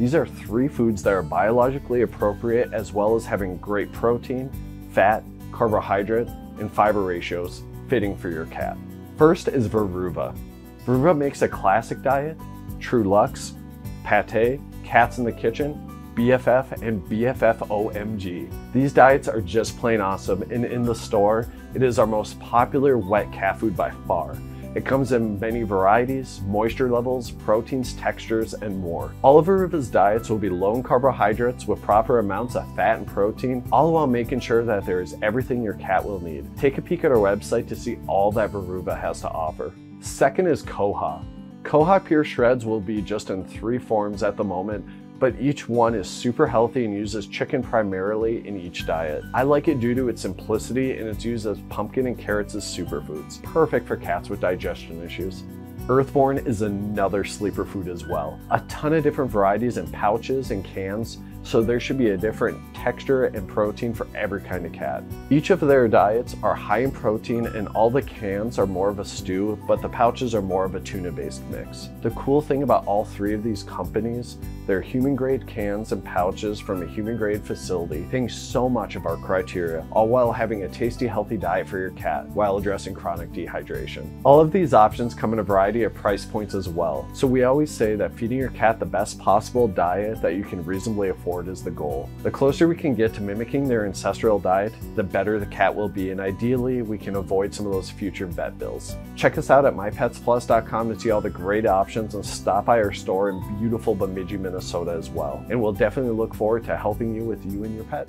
These are three foods that are biologically appropriate as well as having great protein, fat, carbohydrate, and fiber ratios fitting for your cat. First is Weruva. Weruva makes a classic diet, TruLuxe, Pate, Cats in the Kitchen, BFF, and BFF OMG. These diets are just plain awesome, and in the store, it is our most popular wet cat food by far. It comes in many varieties, moisture levels, proteins, textures, and more. All of Weruva's diets will be low in carbohydrates with proper amounts of fat and protein, all while making sure that there is everything your cat will need. Take a peek at our website to see all that Weruva has to offer. Second is Koha. Koha Pure Shreds will be just in three forms at the moment, but each one is super healthy and uses chicken primarily in each diet. I like it due to its simplicity and it's used as pumpkin and carrots as superfoods, perfect for cats with digestion issues. Earthborn is another sleeper food as well. A ton of different varieties in pouches and cans so there should be a different texture and protein for every kind of cat. Each of their diets are high in protein and all the cans are more of a stew, but the pouches are more of a tuna-based mix. The cool thing about all three of these companies, they're human-grade cans and pouches from a human-grade facility, hitting so much of our criteria, all while having a tasty, healthy diet for your cat while addressing chronic dehydration. All of these options come in a variety of price points as well, so we always say that feeding your cat the best possible diet that you can reasonably afford is the goal. The closer we can get to mimicking their ancestral diet, the better the cat will be, and ideally, we can avoid some of those future vet bills. Check us out at mypetsplus.com to see all the great options and stop by our store in beautiful Bemidji, Minnesota as well. And we'll definitely look forward to helping you with you and your pet.